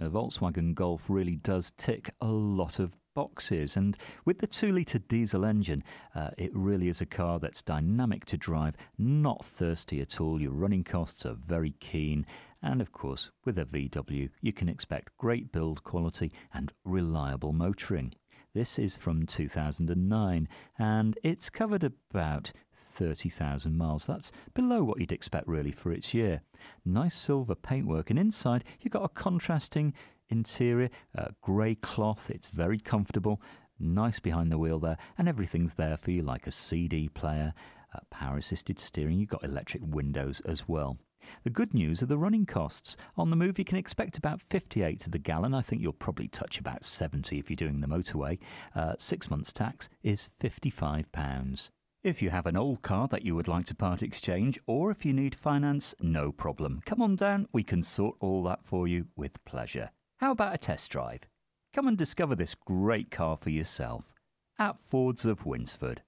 A Volkswagen Golf really does tick a lot of boxes. And with the 2 litre diesel engine, uh, it really is a car that's dynamic to drive, not thirsty at all. Your running costs are very keen. And of course, with a VW, you can expect great build quality and reliable motoring. This is from 2009 and it's covered about 30,000 miles. That's below what you'd expect really for its year. Nice silver paintwork and inside you've got a contrasting interior, uh, grey cloth. It's very comfortable, nice behind the wheel there, and everything's there for you like a CD player, uh, power assisted steering. You've got electric windows as well. The good news are the running costs. On the move, you can expect about 58 to the gallon. I think you'll probably touch about 70 if you're doing the motorway. Uh, six months tax is £55. If you have an old car that you would like to part exchange, or if you need finance, no problem. Come on down, we can sort all that for you with pleasure. How about a test drive? Come and discover this great car for yourself at Fords of Winsford.